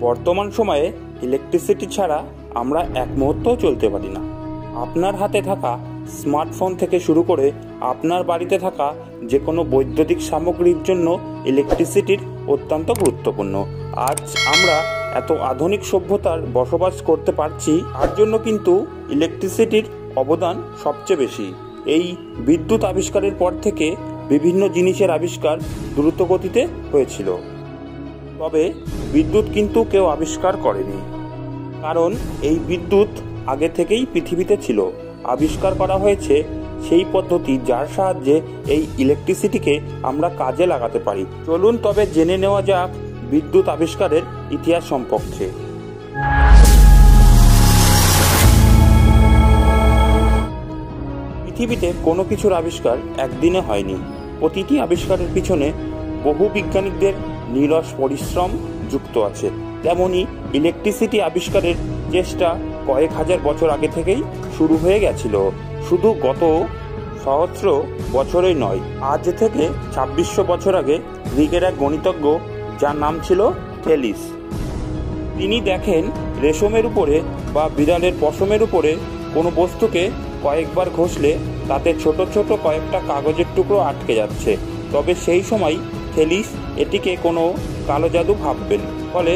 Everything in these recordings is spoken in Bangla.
বর্তমান সময়ে ইলেকট্রিসিটি ছাড়া আমরা এক মুহূর্তও চলতে পারি না। আপনার হাতে থাকা স্মার্টফোন থেকে শুরু করে আপনার বাড়িতে থাকা যে কোনো বৈদ্যুতিক সামগ্রীর জন্য ইলেকট্রিসিটির অত্যন্ত গুরুত্বপূর্ণ। আজ আমরা এত আধুনিক সভ্যতার বসবাস করতে পারছি, তার জন্য কিন্তু ইলেকট্রিসিটির অবদান সবচেয়ে বেশি। এই বিদ্যুৎ আবিষ্কারের পর থেকে বিভিন্ন জিনিসের আবিষ্কার দ্রুত গতিতে হয়েছিল। তবে বিদ্যুৎ কিন্তু কেউ আবিষ্কার করেনি। কারণ এই বিদ্যুৎ আগে থেকেই পৃথিবীতে ছিল। আবিষ্কার করা হয়েছে সেই পদ্ধতি যার সাহায্যে এই ইলেকট্রিসিটিকে আমরা কাজে লাগাতে পারি। চলুন তবে জেনে নেওয়া যাক বিদ্যুৎ আবিষ্কারের ইতিহাস সম্পর্কে। পৃথিবীতে কোনো কিছুর আবিষ্কার একদিনে হয়নি। প্রতিটি আবিষ্কারের পিছনে বহু বিজ্ঞানীদের নিরস পরিশ্রম যুক্ত আছে। তেমনি ইলেকট্রিসিটি আবিষ্কারের চেষ্টা কয়েক হাজার বছর আগে থেকেই শুরু হয়ে গেছিল। শুধু গত সহস্র বছরেই নয়, আজ থেকে ছাব্বিশশো বছর আগে গ্রিকের এক গণিতজ্ঞ, যার নাম ছিল থেলিস। তিনি দেখেন, রেশমের উপরে বা বিড়ালের পশমের উপরে কোনো বস্তুকে কয়েকবার ঘষলে তাতে ছোট ছোট কয়েকটা কাগজের টুকরো আটকে যাচ্ছে। তবে সেই সময় থেলিস এটিকে কোনো কালো জাদু ভাববেন ফলে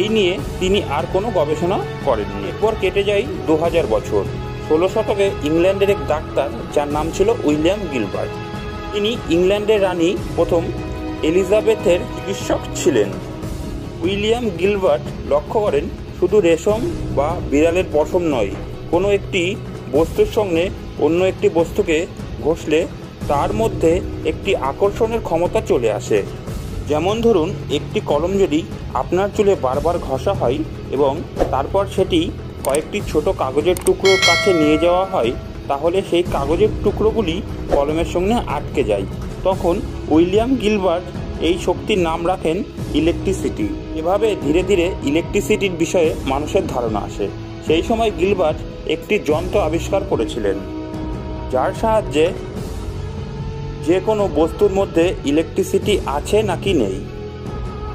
এই নিয়ে তিনি আর কোনো গবেষণা করেননি। এরপর কেটে যায় দু হাজার বছর। ষোলো শতকে ইংল্যান্ডের এক ডাক্তার, যার নাম ছিল উইলিয়াম গিলবার্ট, তিনি ইংল্যান্ডের রানী প্রথম এলিজাবেথের চিকিৎসক ছিলেন। উইলিয়াম গিলবার্ট লক্ষ্য করেন, শুধু রেশম বা বিড়ালের পশম নয়, কোনো একটি বস্তুর সঙ্গে অন্য একটি বস্তুকে ঘষলে তার মধ্যে একটি আকর্ষণের ক্ষমতা চলে আসে। যেমন ধরুন, একটি কলম যদি আপনার চুলে বারবার ঘষা হয় এবং তারপর সেটি কয়েকটি ছোট কাগজের টুকরোর কাছে নিয়ে যাওয়া হয়, তাহলে সেই কাগজের টুকরোগুলি কলমের সঙ্গে আটকে যায়। তখন উইলিয়াম গিলবার্ট এই শক্তির নাম রাখেন ইলেকট্রিসিটি। এভাবে ধীরে ধীরে ইলেকট্রিসিটির বিষয়ে মানুষের ধারণা আসে। সেই সময় গিলবার্ট একটি যন্ত্র আবিষ্কার করেছিলেন, যার সাহায্যে যে কোনো বস্তুর মধ্যে ইলেকট্রিসিটি আছে নাকি নেই,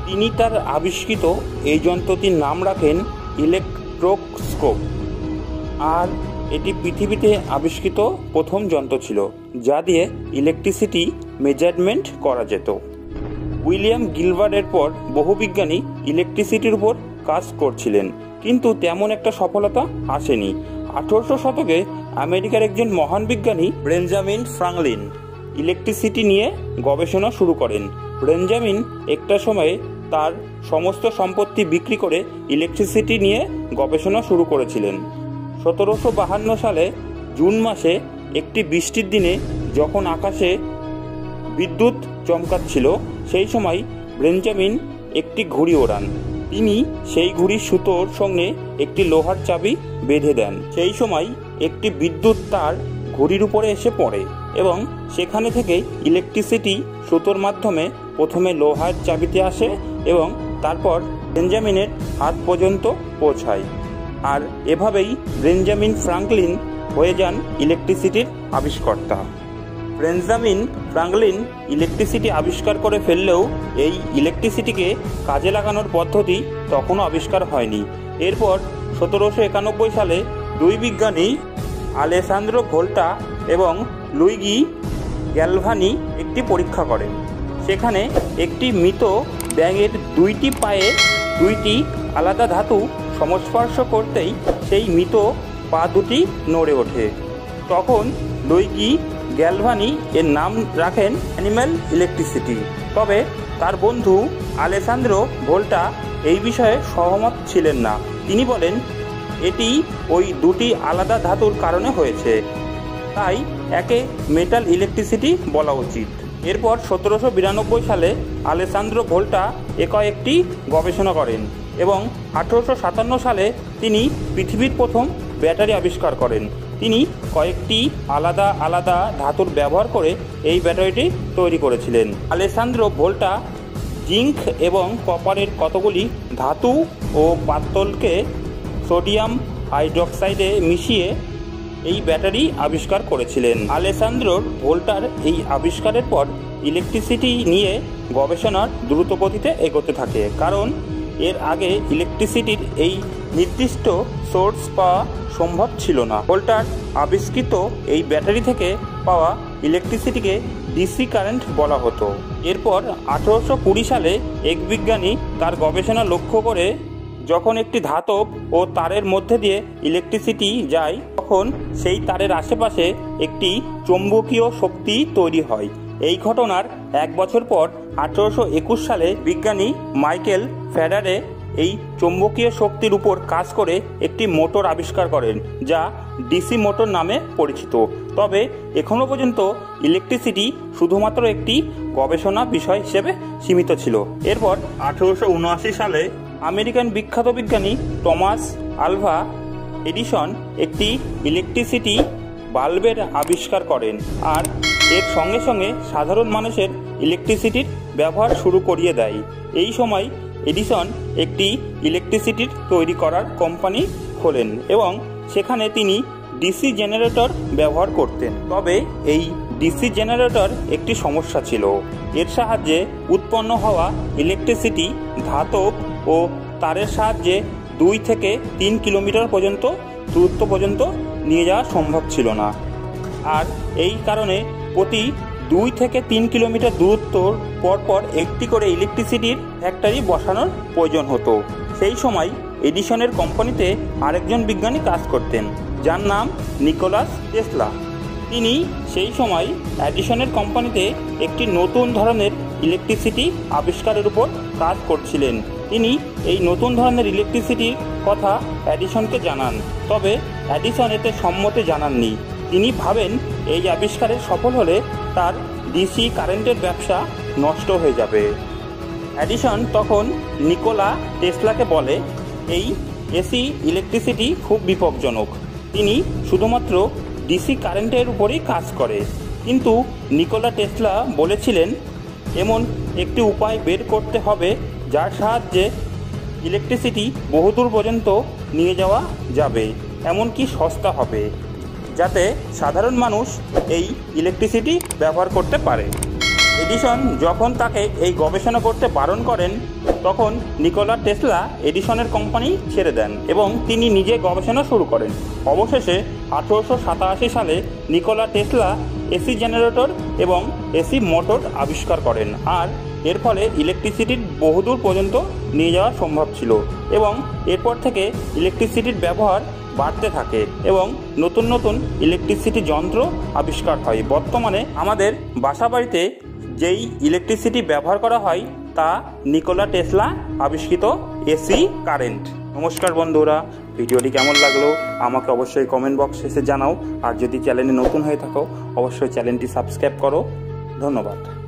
তিনি তার আবিষ্কৃত এই যন্ত্রটির নাম রাখেন ইলেকট্রোস্কোপ আর এটি পৃথিবীতে আবিষ্কৃত প্রথম যন্ত্র ছিল, যা দিয়ে ইলেকট্রিসিটি মেজারমেন্ট করা যেত। উইলিয়াম গিলবার্টের পর বহু বিজ্ঞানী ইলেকট্রিসিটির উপর কাজ করছিলেন, কিন্তু তেমন একটা সফলতা আসেনি। আঠারোশো শতকে আমেরিকার একজন মহান বিজ্ঞানী, বেঞ্জামিন ফ্রাঙ্কলিন ইলেকট্রিসিটি নিয়ে গবেষণা শুরু করেন। বেঞ্জামিন একটা সময়ে তার সমস্ত সম্পত্তি বিক্রি করে ইলেকট্রিসিটি নিয়ে গবেষণা শুরু করেছিলেন। সতেরোশো বাহান্ন সালে জুন মাসে একটি বৃষ্টির দিনে যখন আকাশে বিদ্যুৎ চমকাচ্ছিল, সেই সময় বেঞ্জামিন একটি ঘুড়ি ওড়ান। তিনি সেই ঘুড়ির সুতোর সঙ্গে একটি লোহার চাবি বেঁধে দেন। সেই সময় একটি বিদ্যুৎ তার ঘুড়ির উপরে এসে পড়ে। এবং সেখানে থেকে ইলেকট্রিসিটি সুতোর মাধ্যমে প্রথমে লোহার চাবিতে আসে এবং তারপর বেঞ্জামিনের হাত পর্যন্ত পৌঁছায়। আর এভাবেই বেঞ্জামিন ফ্রাঙ্কলিন হয়ে যান ইলেকট্রিসিটির আবিষ্কর্তা। বেঞ্জামিন ফ্রাঙ্কলিন ইলেকট্রিসিটি আবিষ্কার করে ফেললেও এই ইলেকট্রিসিটিকে কাজে লাগানোর পদ্ধতি তখনও আবিষ্কার হয়নি। এরপর সতেরোশো একানব্বই সালে দুই বিজ্ঞানী আলেসান্দ্রো ভোল্টা এবং লুইগি গ্যালভানি একটি পরীক্ষা করেন। সেখানে একটি মৃত ব্যাঙের দুইটি পায়ে দুইটি আলাদা ধাতু সংস্পর্শ করতেই সেই মৃত পা দুটি নড়ে ওঠে। তখন লুইগি গ্যালভানি এর নাম রাখেন অ্যানিম্যাল ইলেকট্রিসিটি। তবে তার বন্ধু আলেসান্দ্রো ভোল্টা এই বিষয়ে সহমত ছিলেন না। তিনি বলেন এটি ওই দুটি আলাদা ধাতুর কারণে হয়েছে। তাই একে মেটাল ইলেকট্রিসিটি বলা উচিত। এরপর সতেরোশো বিরানব্বই সালে আলেসান্দ্রো ভোল্টা একা একটি গবেষণা করেন এবং আঠেরোশো সাতান্ন সালে তিনি পৃথিবীর প্রথম ব্যাটারি আবিষ্কার করেন। তিনি কয়েকটি আলাদা আলাদা ধাতুর ব্যবহার করে এই ব্যাটারিটি তৈরি করেছিলেন। আলেসান্দ্রো ভোল্টা, জিঙ্ক এবং কপারের কতগুলি ধাতু ও পাত্তলকে সোডিয়াম হাইড্রক্সাইডে মিশিয়ে এই ব্যাটারি আবিষ্কার করেছিলেন। আলেসান্দ্রোর ভোল্টার এই আবিষ্কারের পর ইলেকট্রিসিটি নিয়ে গবেষণার দ্রুতগতিতে এগোতে থাকে, কারণ এর আগে ইলেকট্রিসিটির এই নির্দিষ্ট সোর্স পাওয়া সম্ভব ছিল না। ভোল্টার আবিষ্কৃত এই ব্যাটারি থেকে পাওয়া ইলেকট্রিসিটিকে ডিসি কারেন্ট বলা হতো। এরপর আঠেরোশো কুড়ি সালে এক বিজ্ঞানী তার গবেষণা লক্ষ্য করে যখন একটি ধাতব ও তারের মধ্যে দিয়ে ইলেকট্রিসিটি যায়, তখন সেই তারের আশেপাশে একটি চৌম্বকীয় শক্তি তৈরি হয়। এই ঘটনার এক বছর পর আঠেরোশো একুশ সালে বিজ্ঞানী মাইকেল ফ্যারারে এই চৌম্বকীয় শক্তির উপর কাজ করে একটি মোটর আবিষ্কার করেন, যা ডিসি মোটর নামে পরিচিত। তবে এখনও পর্যন্ত ইলেকট্রিসিটি শুধুমাত্র একটি গবেষণা বিষয় হিসেবে সীমিত ছিল। এরপর আঠেরোশো উনআশি সালে আমেরিকান বিখ্যাত বিজ্ঞানী টমাস আলভা এডিসন একটি ইলেকট্রিসিটি বাল্বের আবিষ্কার করেন আর এর সঙ্গে সঙ্গে সাধারণ মানুষের ইলেকট্রিসিটির ব্যবহার শুরু করিয়ে দেয়। এই সময় এডিসন একটি ইলেকট্রিসিটির তৈরি করার কোম্পানি খোলেন এবং সেখানে তিনি ডিসি জেনারেটর ব্যবহার করতেন। তবে এই ডিসি জেনারেটর একটি সমস্যা ছিল। এর সাহায্যে উৎপন্ন হওয়া ইলেকট্রিসিটি ধাতব ও তারের সাহায্যে দুই থেকে তিন কিলোমিটার পর্যন্ত, দূরত্ব পর্যন্ত নিয়ে যাওয়া সম্ভব ছিল না। আর এই কারণে প্রতি দুই থেকে তিন কিলোমিটার দূরত্বর পরপর একটি করে ইলেকট্রিসিটির ফ্যাক্টরি বসানোর প্রয়োজন হতো। সেই সময় এডিশনের কোম্পানিতে আরেকজন বিজ্ঞানী কাজ করতেন, যার নাম নিকোলাস টেসলা। তিনি সেই সময় অ্যাডিশনের কোম্পানিতে একটি নতুন ধরনের ইলেকট্রিসিটি আবিষ্কারের উপর কাজ করছিলেন। তিনি এই নতুন ধরনের ইলেকট্রিসিটির কথা অ্যাডিশনকে জানান। তবে অ্যাডিশন এতে সম্মতি জানাননি। তিনি ভাবেন এই আবিষ্কারে সফল হলে তার ডিসি কারেন্টের ব্যবসা নষ্ট হয়ে যাবে। অ্যাডিশন তখন নিকোলা টেসলাকে বলে, এই এসি ইলেকট্রিসিটি খুব বিপজ্জনক। তিনি শুধুমাত্র ডিসি কারেন্টের উপরেই কাজ করে। কিন্তু নিকোলা টেসলা বলেছিলেন, এমন একটি উপায় বের করতে হবে যার সাহায্যে ইলেকট্রিসিটি বহুদূর পর্যন্ত নিয়ে যাওয়া যাবে, এমনকি সস্তা হবে, যাতে সাধারণ মানুষ এই ইলেকট্রিসিটি ব্যবহার করতে পারে। এডিশন যখন তাকে এই গবেষণা করতে বারণ করেন তখন নিকোলা টেসলা এডিসনের কোম্পানি ছেড়ে দেন এবং তিনি নিজে গবেষণা শুরু করেন। অবশেষে আঠেরোশো সাতাশি সালে নিকোলা টেসলা এসি জেনারেটর এবং এসি মোটর আবিষ্কার করেন আর এর ফলে ইলেকট্রিসিটির বহুদূর পর্যন্ত নিয়ে যাওয়া সম্ভব ছিল এবং এরপর থেকে ইলেকট্রিসিটির ব্যবহার বাড়তে থাকে এবং নতুন নতুন ইলেকট্রিসিটি যন্ত্র আবিষ্কার হয়। বর্তমানে আমাদের বাসা বাড়িতে যেই ইলেকট্রিসিটি ব্যবহার করা হয় তা নিকোলা টেসলা আবিষ্কৃত এসি কারেন্ট। নমস্কার বন্ধুরা, ভিডিওটি কেমন লাগল আমাকে অবশ্যই কমেন্ট বক্স এসে জানাও। আর যদি চ্যানেলে নতুন হয়ে থাকো, অবশ্যই চ্যানেলটি সাবস্ক্রাইব করো। ধন্যবাদ।